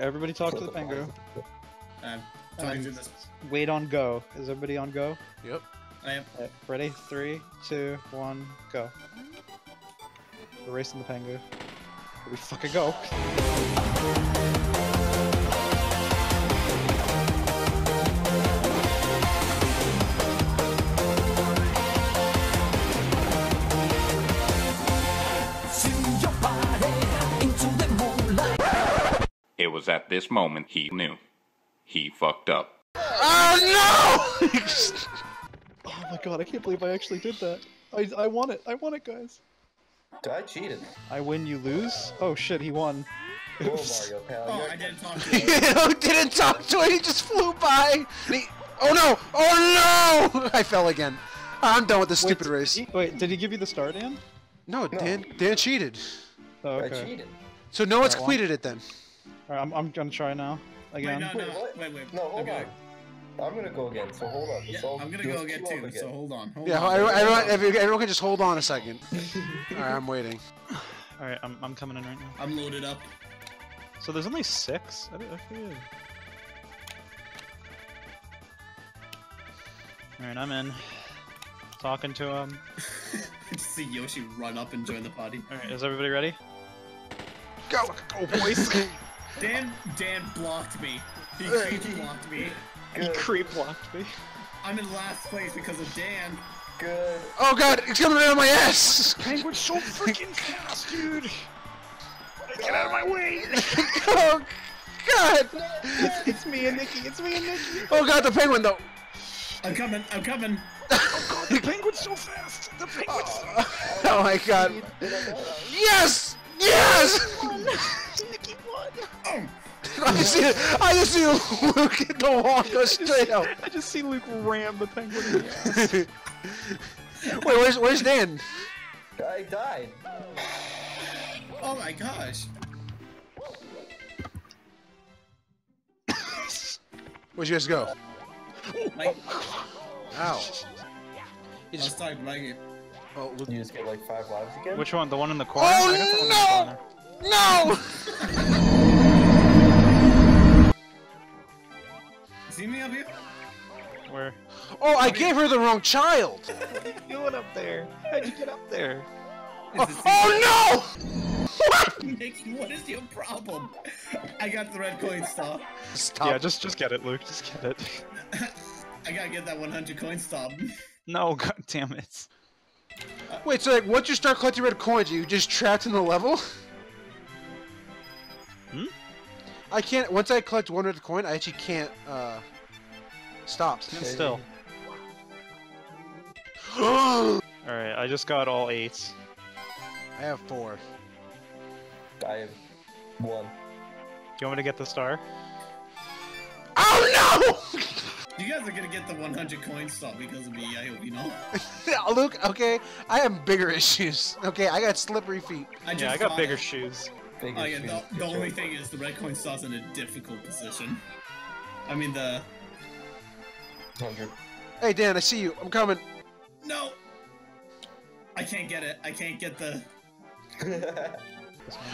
everybody talk to the pengu. I'm talking to this. Wait on go. Is everybody on go? Yep. I am. Alright, ready? Three, two, one, go. We're racing the pengu. Here we fucking go. Was at this moment he knew. He fucked up. Oh no! Oh my god, I can't believe I actually did that. I, I won it. I want it, guys. I cheated. I win, you lose? Oh shit, he won. Go Oops. Mario, pal. Oh, You're- I didn't talk to him. you. didn't talk to it. He just flew by. He- oh no! Oh no! I fell again. I'm done with this Wait, stupid race. he- wait, did he give you the star, Dan? No, Dan. Dan cheated. Oh, I cheated. So no one's completed it then. Alright, I'm, I'm gonna try now. Wait, Again. no, Wait, no, what? wait, wait. No, hold okay. on. I'm gonna go again, so hold on. Yeah, So I'm gonna go again two up too. So hold on. Hold Yeah, on. everyone, everyone, everyone, everyone can just hold on a second. Alright, I'm waiting. Alright, I'm, I'm coming in right now. I'm loaded up. So there's only six? I, don't- I forget. Alright, I'm in. Talking to him. I just see Yoshi run up and join the party. Alright, is everybody ready? Go, go, boys! Dan, Dan blocked me. He creep blocked me. He creep blocked me. I'm in last place because of Dan. good. oh god, it's coming right on my ass! Penguin's so freaking fast, dude! Get out of my way! oh god! it's me and Nicky, it's me and Nicky! Oh god, the penguin though! I'm coming. I'm coming. Oh god, the penguin's so fast! The penguin's oh, oh my god. Yes! Yes! Nicky won! Oh, I just see, I just see Luke in the wall go straight out. I just see Luke ram the penguin in the ass. Wait, where's where's Dan? I died. oh my gosh. Where'd you guys go? Like, Ow. I You just, started lagging. oh, Luke. You just get like five lives again? Which one? The one in the oh, corner? Oh, I got the the no! See me up here? Where? Oh, I gave her the wrong child. What are you doing up there? How'd you get up there? Oh, oh no! Nicky, what is your problem? I got the red coin star. Stop. Yeah, just just get it, Luke. Just get it. I gotta get that 100 coin stop. No, god damn it. Wait, so like, once you start collecting red coins, are you just trapped in the level? Hmm? I can't. Once I collect one red coin, I actually can't uh stop. Stand still. Alright, I just got all eights. I have four. I have one. Do you want me to get the star? Oh no! You guys are gonna get the 100 coin star because of me, I hope you know. Luke, okay, I have bigger issues. Okay, I got slippery feet. I Yeah, I got got bigger it. shoes. Big Oh yeah, issues. the, the only thing is the red coin star's in a difficult position. I mean the... Hundred. Hey Dan, I see you. I'm coming. No! I can't get it. I can't get the...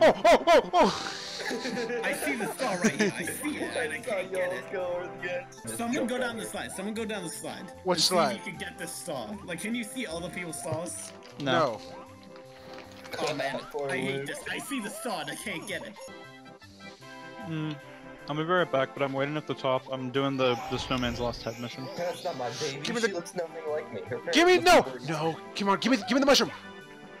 Oh, oh, oh, oh! I see the star right here. I see it and I can't get it. go the edge. Someone go down the slide. Someone go down the slide. Which And see slide? you can get this star. Like, can you see all the people's stars? No. Oh man, I hate this. I see the star and I can't get it. Hmm. I'm gonna be right back, but I'm waiting at the top. I'm doing the the snowman's lost head mission. That's not my baby. Give me she the- looks nothing like me. Give me no, look no. Come on, give me, give me the mushroom.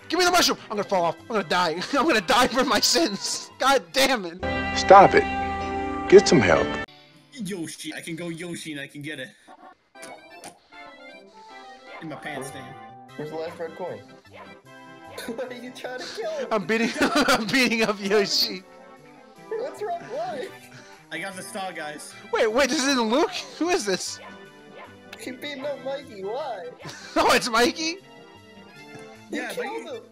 Give me the mushroom. I'm gonna fall off. I'm gonna die. I'm gonna die for my sins. God damn it. Stop it. Get some help. Yoshi. I can go Yoshi and I can get it. In my pants, Dan. Where's the last red coin? what are you trying to kill him? I'm beating, I'm beating up Yoshi. What's wrong? Why? I got the star, guys. Wait, wait, this isn't Luke? Who is this? Keep beat up Mikey. Why? Oh, it's Mikey? You Yeah, killed Mikey. him.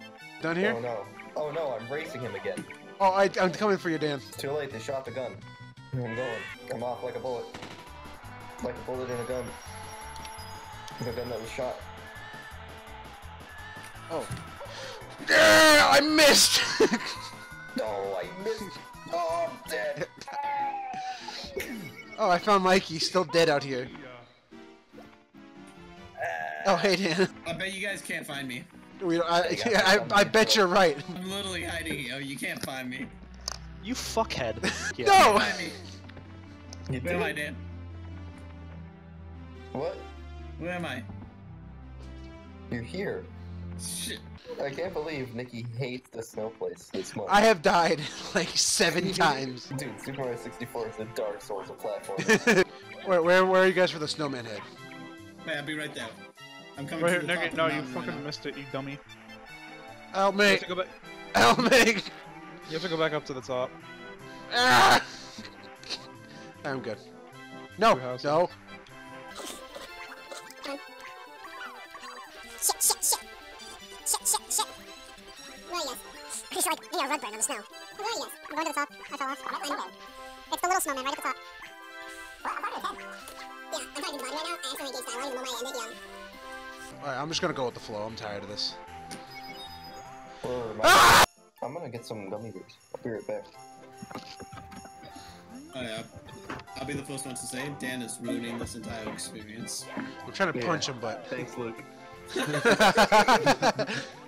Down Oh here? no. Oh no, I'm racing him again. Oh, I, I'm coming for you, Dan. It's too late, they shot the gun. I'm going. I'm off like a bullet. Like a bullet in a gun. The gun that was shot. Oh. Yeah, I missed! No, I missed. Oh, I'm dead. Oh, I found Mikey, still dead out here. Oh, hey Dan. I bet you guys can't find me. We don't, I, I, I'm I bet you're right. I'm literally hiding here. Oh, you can't find me. You fuckhead. Yeah. No! Find me. You Where am I, did? Dan? What? Where am I? You're here. Shit. I can't believe Nicky hates the snow place this much. I have died like seven times. Dude, Super Mario 64 is the dark souls of platform. where, where, where are you guys for the snowman head? Wait, I'll be right there. I'm coming Right to here, the Nick, no, you mountain right fucking now. missed it, you dummy. Help You have me! to go back. Help me! You have to go back up to the top. Ah! I'm good. No, Two houses. no. I'm going to the top. I fell off. I'm there. It's the little snowman right at the top. What? I'm part of the Yeah, I'm part of the body right now. I accidentally engaged that line in the moment I ended. Alright, I'm just gonna go with the flow. I'm tired of this. Or my- ah! I'm gonna get some gummy bears. I'll be right back. Oh, yeah. I'll be the first one to say Dan is ruining this entire experience. I'm trying to Yeah. punch him, but. Thanks, Luke.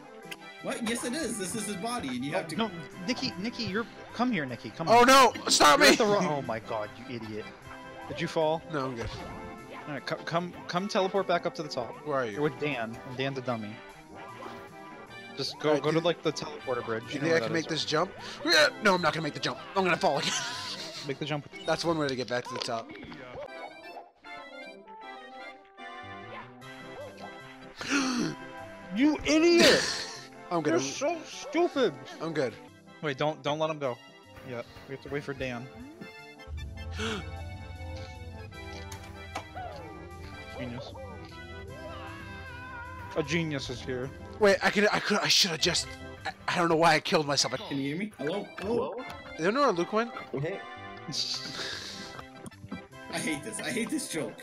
What? Yes, it is. This is his body, and you have to. No, Nicky, Nicky, you're. Come here, Nicky. Come on. oh on. no! Stop You're me! at the wrong- Oh my god, you idiot. Did you fall? No, I'm good. Alright, come, come, come teleport back up to the top. Where are You're with Dan, and Dan's a dummy. Just go, Alright, go do- to like the teleporter bridge. Do you think I can make is, this jump? No, I'm not gonna make the jump. I'm gonna fall again. Make the jump. That's one way to get back to the top. You idiot! I'm good. You're I'm, so stupid. I'm good. Wait, don't, don't let him go. Yeah, we have to wait for Dan. Genius. A genius is here. Wait, I could. I could. I should have just. I, I don't know why I killed myself. I, Can you hear me? Hello? Hello? Hello? you know where Luke went? Hey. I hate this. I hate this joke.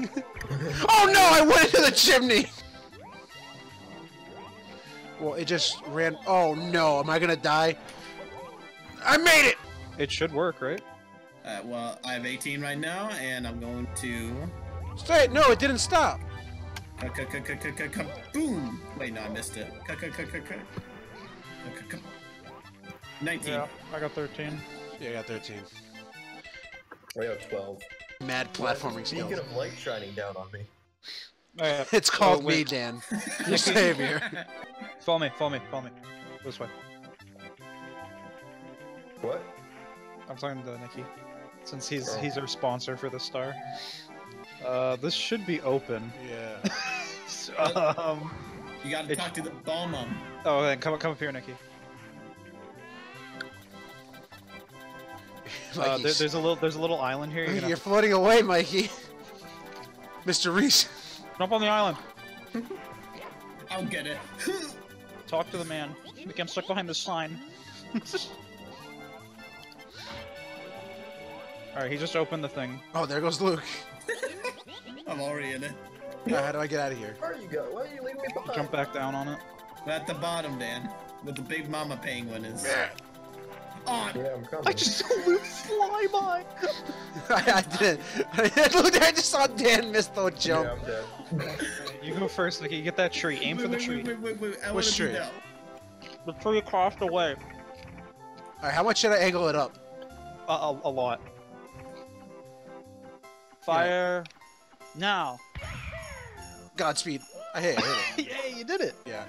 Oh no! I went into the chimney. Well, it just ran. Oh no! Am I gonna die? I made it. It should work, right? Uh, well, I have 18 right now, and I'm going to. Straight. No, it didn't stop. Boom! Wait, no, I missed it. Ka-ka-ka-ka-ka. 19. I got 13. Yeah, I got 13. I got 12. Mad platforming Beacon skills. of light shining down on me. Alright, It's called Oh, me. Dan. Your savior. Follow me, follow me, follow me. This way. What? I'm talking to Nicky. Since he's Oh. he's our sponsor for the star. Uh, this should be open. Yeah. Um, You gotta talk to the ball mom. oh, then come come up here, Nicky. Uh, there, there's a little there's a little island here. You're You're have to floating away, Mikey. Mr. Reese. jump on the island. I'll get it. Talk to the man. Nicky, I'm stuck behind this sign. Alright, he just opened the thing. Oh, there goes Luke. I'm already in it. Now, how do I get out of here? Where you going? Why are you leaving me behind? Jump back down on it. We're at the bottom, Dan. Where the big mama penguin is. On! Yeah, I'm coming. I just saw Luke fly by. I, I did. Look there, I just saw Dan miss the jump. Yeah, I'm dead. You go first, Nicky. Get that tree. Aim for the Wait, tree. Wait, wait, wait, wait. I Which tree? be there. The tree across the way. Alright, how much should I angle it up? A, a, a lot. Fire. Now. Godspeed. I hit it. I hit it. Yay, you did it. Yeah.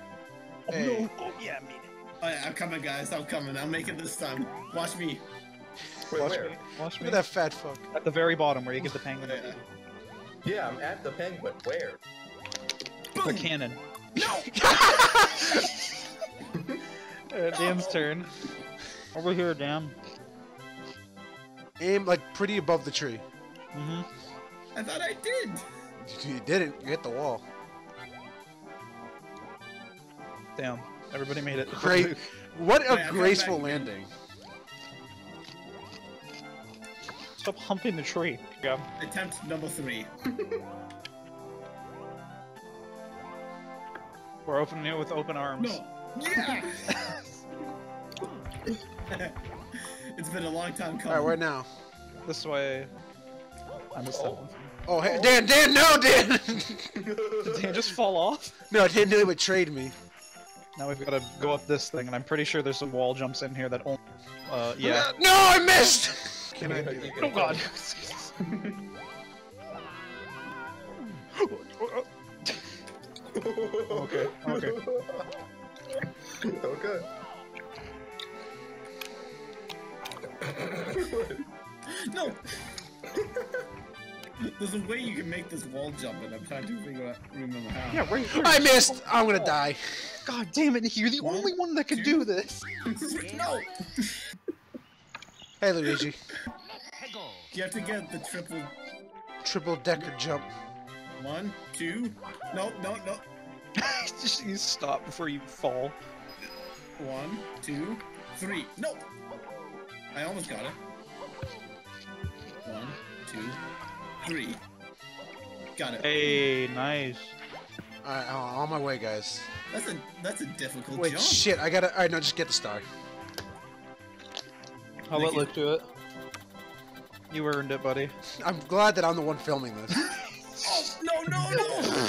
Oh, Hey. no. oh yeah, I made it. Alright, I'm coming, guys. I'm coming. I'll make it this time. Watch me. Wait, Watch where? me. Watch Look me. at that fat fuck. At the very bottom where you get the penguin. Yeah. Yeah, I'm at the penguin. Where? The Boom! cannon. No! Uh, Dan's turn. Over here, Dan. Aim like pretty above the tree. Mm-hmm. I thought I did. You didn't. You hit the wall. Damn. Everybody made it. Great. What a Wait, graceful back landing. Stop humping the tree. Yeah. Attempt number three. We're opening it with open arms. No. Yeah! it's been a long time coming. Alright, where now? This way. I missed that one. Oh, hey, Dan, Dan, no, Dan! Did Dan just fall off? no, Dan nearly betrayed me. Now we've got to go up this thing, and I'm pretty sure there's some wall jumps in here that only. Uh, yeah. No, I missed! Can I do it? Oh god. okay, okay. okay. No! There's a way you can make this wall jump, and I'm trying to figure out, remember how. Yeah, right here. I missed! I'm gonna oh. die. God damn it, Nicky, you're the One, only one that can two. do this. no! Hey, Luigi. You have to get the triple Triple decker jump. One, two. No, no, no. Just you stop before you fall. One, two, three. No! I almost got it. One, two, three. Got it. Hey, nice. Alright, uh, I'm on my way, guys. That's a that's a difficult Wait, jump. shit, I gotta. Alright, no, just get the star. I'll let Nicky. Luke do it. You earned it, buddy. I'm glad that I'm the one filming this. No no!